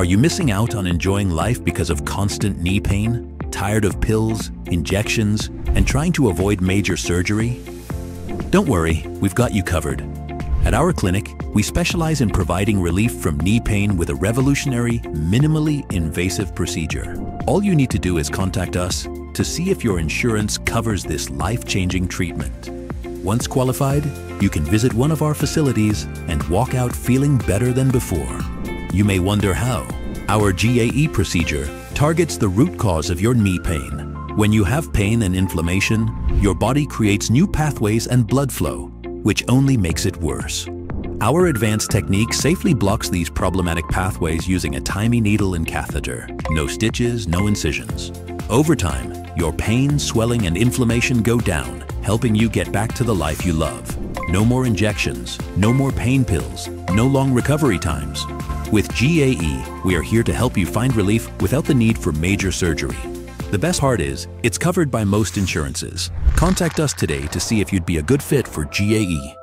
Are you missing out on enjoying life because of constant knee pain? Tired of pills, injections, and trying to avoid major surgery? Don't worry, we've got you covered. At our clinic, we specialize in providing relief from knee pain with a revolutionary, minimally invasive procedure. All you need to do is contact us to see if your insurance covers this life-changing treatment. Once qualified, you can visit one of our facilities and walk out feeling better than before. You may wonder how. Our GAE procedure targets the root cause of your knee pain. When you have pain and inflammation, your body creates new pathways and blood flow, which only makes it worse. Our advanced technique safely blocks these problematic pathways using a tiny needle and catheter. No stitches, no incisions. Over time, your pain, swelling, and inflammation go down, helping you get back to the life you love. No more injections, no more pain pills, no long recovery times. With GAE, we are here to help you find relief without the need for major surgery. The best part is, it's covered by most insurances. Contact us today to see if you'd be a good fit for GAE.